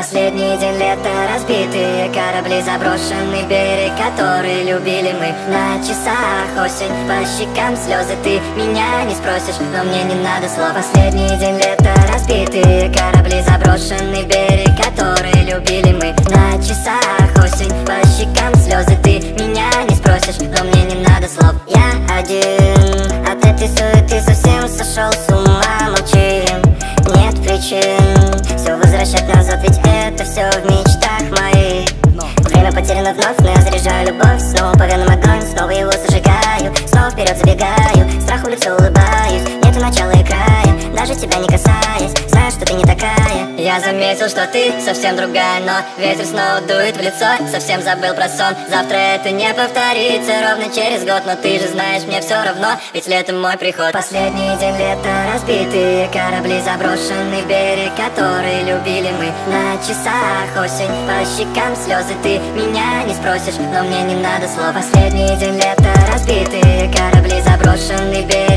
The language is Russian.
Последний день лета разбитые корабли Заброшенный берег, который любили мы На часах. Осень, по щекам слезы Ты меня не спросишь, но мне не надо слов. Последний день лета разбитые корабли Заброшенный берег, который любили мы На часах. Осень, по щекам слезы Ты этой суеты совсем сошел с ума Молчим, нет причин Все возвращать назад, ведь это все в мечтах моих. Время потеряно вновь, но я заряжаю любовь Снова по огонь, снова его зажигаю Снова вперед забегаю, Я заметил, что ты совсем другая Но ветер снова дует в лицо. Совсем забыл про сон. Завтра это не повторится ровно через год. Но ты же знаешь, мне все равно Ведь летом мой приход. Последний день лета разбитые корабли Заброшенный берег, который любили мы На часах. Осень, по щекам слезы Ты меня не спросишь, но мне не надо слов. Последний день лета разбитые корабли Заброшенный берег,